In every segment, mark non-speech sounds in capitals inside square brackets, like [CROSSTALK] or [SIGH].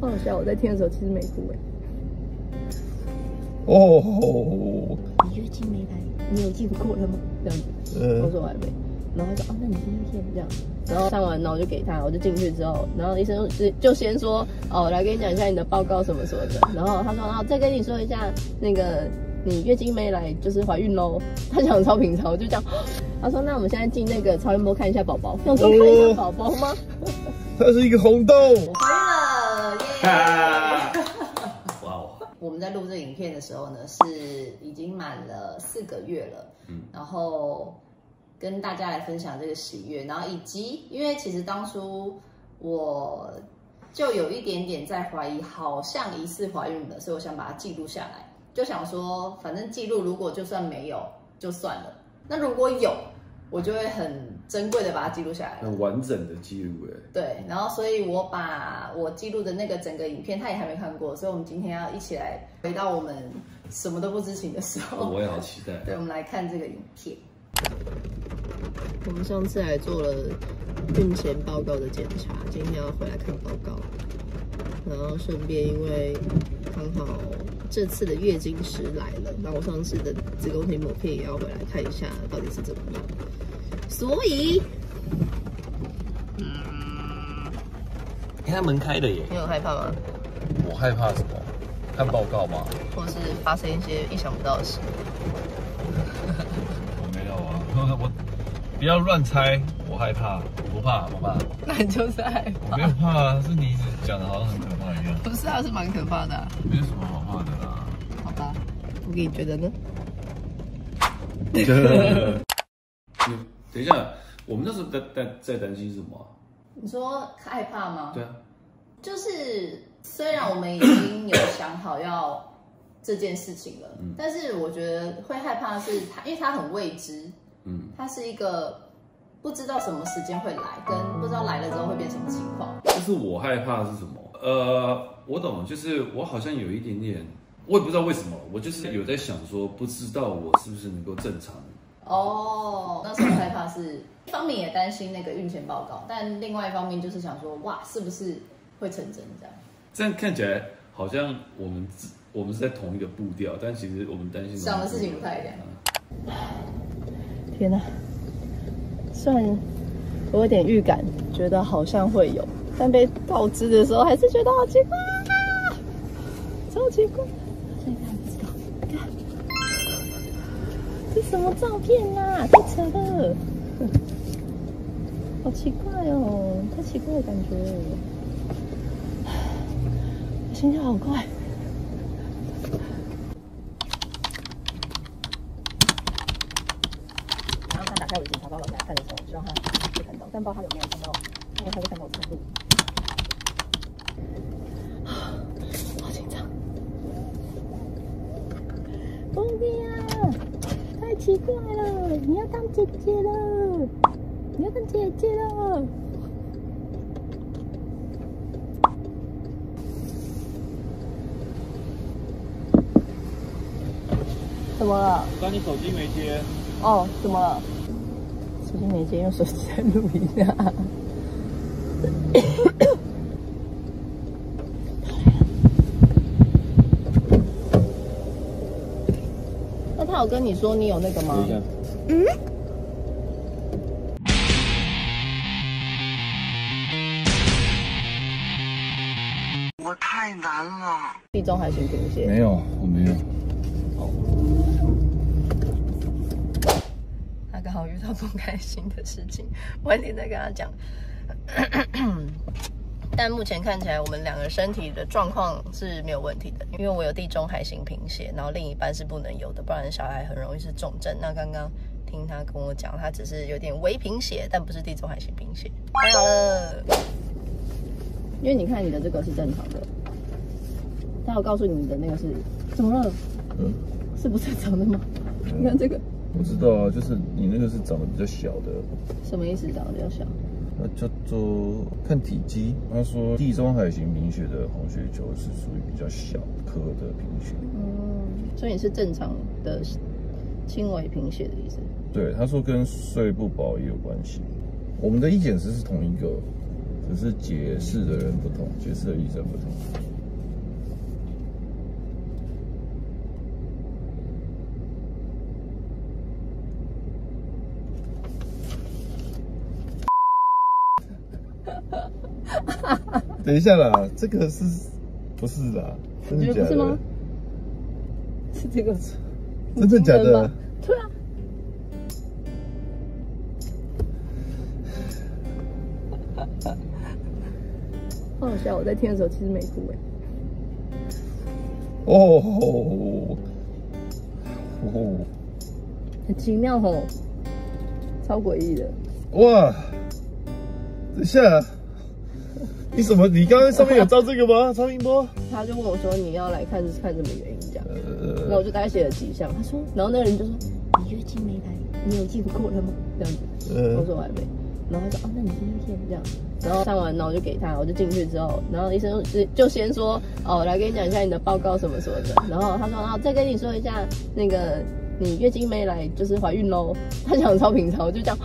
好好笑，我在听的时候其实没哭哎。哦，你月经没来，你有进过了吗？这样子，我说我还没。然后他说哦，那你今天这样。然后上完，然后我就给他，我就进去之后，然后医生就就先说哦，来跟你讲一下你的报告什么什么的。然后他说，然后再跟你说一下那个你月经没来就是怀孕喽。[LAUGHS] 他讲超平常，我就讲，[GASPS] 他说那我们现在进那个超音波看一下宝宝，用说看一下宝宝吗？[LAUGHS] 它是一个红豆。我怀孕了，耶！[LAUGHS] 哇哦！我们在录这影片的时候呢，是已经满了四个月了。嗯，然后。跟大家来分享这个喜悦，然后以及因为其实当初我就有一点点在怀疑，好像疑似怀孕了，所以我想把它记录下来，就想说反正记录如果就算没有就算了，那如果有，我就会很珍贵的把它记录下来，很完整的记录哎。对，然后所以我把我记录的那个整个影片，他也还没看过，所以我们今天要一起来回到我们什么都不知情的时候，我也好期待。[LAUGHS] 对，我们来看这个影片。我们上次还做了孕前报告的检查，今天要回来看报告，然后顺便因为刚好这次的月经时来了，那我上次的子宫体膜片也要回来看一下到底是怎么样，所以，嗯，看门开的耶，你有害怕吗？我害怕什么？看报告吗？或是发生一些意想不到的事？[LAUGHS] 我没有啊 [LAUGHS] 我不要乱猜，我害怕，我不怕，不怕。那你就猜。我没有怕啊，是你一直讲的好像很可怕一样。不是啊，是蛮可怕的。没有什么好怕的啦。好吧，我给你觉得呢？[LAUGHS] 等一下，我们那时候在在在担心什么？你说害怕吗？对啊。就是虽然我们已经有想好要。这件事情了，但是我觉得会害怕是它，因为它很未知，嗯，它是一个不知道什么时间会来，跟不知道来了之后会变什么情况。就是我害怕是什么？呃，我懂，就是我好像有一点点，我也不知道为什么，我就是有在想说，不知道我是不是能够正常。哦，那时候害怕是一方面也担心那个孕前报告，但另外一方面就是想说，哇，是不是会成真这样？这样看起来好像我们。我们是在同一个步调，但其实我们担心想的事情不太一样。天哪！虽然我有点预感，觉得好像会有，但被告知的时候还是觉得好奇怪啊！超奇怪！现在不知道，看这什么照片啊？太扯了！好奇怪哦，太奇怪的感觉。心跳好快。在我检查包给他看的时候，希望他会看到，但不知道他有没有看到，因为他会看到我程度。好紧张！兄弟啊，太奇怪了！你要当姐姐了，你要当姐姐了。怎么了？刚你手机没接。哦，怎么了？手机没接，用手机在录音啊！那他有跟你说你有那个吗？嗯。我太难了。地中海型贫血？没有，我没有。遇到不开心的事情，[LAUGHS] 晚点再跟他讲。[COUGHS] 但目前看起来，我们两个身体的状况是没有问题的，因为我有地中海型贫血，然后另一半是不能有的，不然小孩很容易是重症。那刚刚听他跟我讲，他只是有点微贫血，但不是地中海型贫血。太好了，因为你看你的这个是正常的，他有告诉你的那个是怎么了？嗯，是不正常的吗？你看这个。我知道啊，就是你那个是长得比较小的，什么意思？长得比较小？那叫做看体积。他说地中海型贫血的红血球是属于比较小颗的贫血。嗯，所以你是正常的轻微贫血的意思？对，他说跟睡不饱也有关系。我们的医检师是同一个，只是解释的人不同，解释的医生不同。等一下啦，这个是不是啦？真的假的？是吗？是这个，真的假的？对啊。[LAUGHS] 好好笑！我在听的时候其实没哭哎。哦哦，很奇妙哦，超诡异的。哇！等一下。你怎么？你刚刚上面有照这个吗？[LAUGHS] 超音波？他就问我说：“你要来看看什么原因？”这样，然后我就大概写了几项。他说，然后那个人就说：“你月经没来，你有见过了吗？”这样子，我说我还没。然后他说：“啊，那你今天这样。”然后上完，然后我就给他，我就进去之后，然后医生就就先说：“哦，来跟你讲一下你的报告什么什么的。”然后他说：“啊，再跟你说一下，那个你月经没来就是怀孕喽。”他讲超平常，我就讲。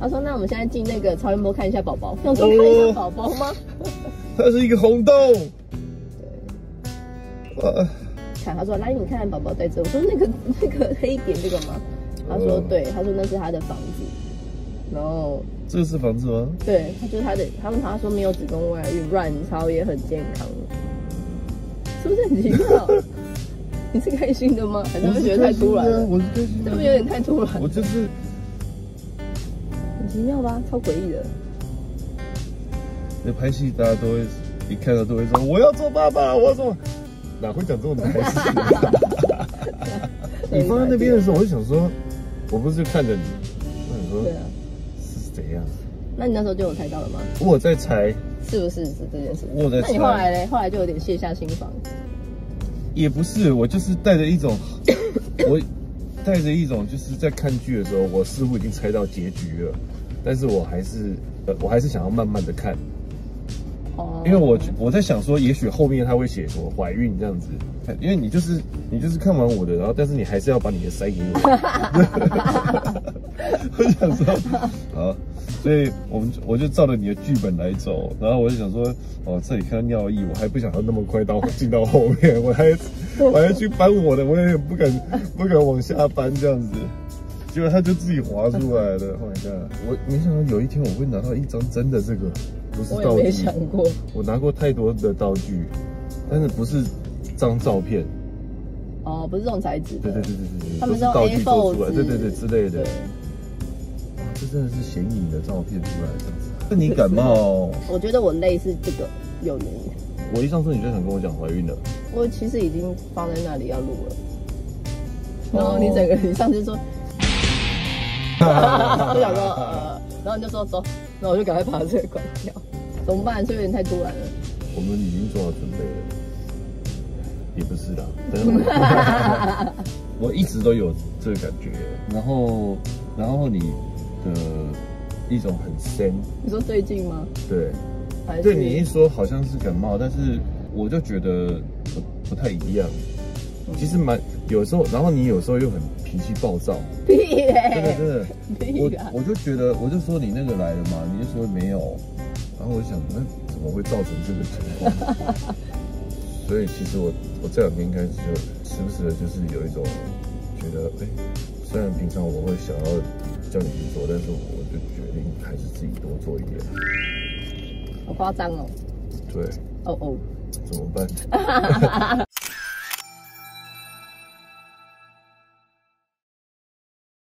他说：“那我们现在进那个超音波看一下宝宝，用说看一下宝宝吗？[LAUGHS] 它是一个红洞。对，看他说来，你看宝宝在这。我说那个那个黑点这个吗？他说对，他说那是他的房子。然后这是房子吗？对，他就是他的。他们他说没有子宫外孕，卵巢也很健康，是不是很奇妙？[LAUGHS] 你是开心的吗？还是觉得太突然？我是开心，是不是有点太突然？我就是。”奇妙吧，超诡异的。那拍戏大家都会一看到都会说我要做爸爸，我要做，哪会讲这种台词？[LAUGHS] 你放在那边的时候，我就想说，我不是就看着你，我想说，对啊，是怎样？那你那时候就有猜到了吗？我在猜，是不是是这件事？我在猜。那你后来呢？后来就有点卸下心防。也不是，我就是带着一种，[COUGHS] 我带着一种就是在看剧的时候，我似乎已经猜到结局了。但是我还是，呃，我还是想要慢慢的看，哦，因为我我在想说，也许后面他会写什么怀孕这样子，因为你就是你就是看完我的，然后但是你还是要把你的塞给我，[LAUGHS] 我想说，好，所以我们我就照着你的剧本来走，然后我就想说，哦，这里看到尿意，我还不想要那么快到进到后面，我还我还去搬我的，我也不敢不敢往下搬这样子。结果他就自己滑出来了。后来看，我没想到有一天我会拿到一张真的这个，不是道具。我没想过。我拿过太多的道具，但是不是张照片。哦，不是这种材质。对对对对对对。他们是道具做出来，对对对之类的。哇，这真的是显影的照片出来这样子。那你感冒？我觉得我累是这个有原因。我一上车你就想跟我讲怀孕了。我其实已经放在那里要录了。然后你整个你上次说。[LAUGHS] 我想说，[LAUGHS] 呃，然后你就说走，那我就赶快把这个关掉。怎么办？这有点太突然了。我们已经做好准备了，也不是啦，[LAUGHS] 我一直都有这个感觉，然后，然后你的一种很深。你说最近吗？对，对你一说好像是感冒，但是我就觉得不不太一样。其实蛮有时候，然后你有时候又很脾气暴躁，真的真的，我我就觉得，我就说你那个来了嘛，你就说没有，然后我想，那怎么会造成这个情况？[LAUGHS] 所以其实我我这两天开始就时不时的，就是有一种觉得，哎，虽然平常我会想要叫你去做，但是我就决定还是自己多做一点。好夸张哦。对。哦哦。怎么办？[LAUGHS]